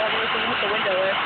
level, you can hit the window there.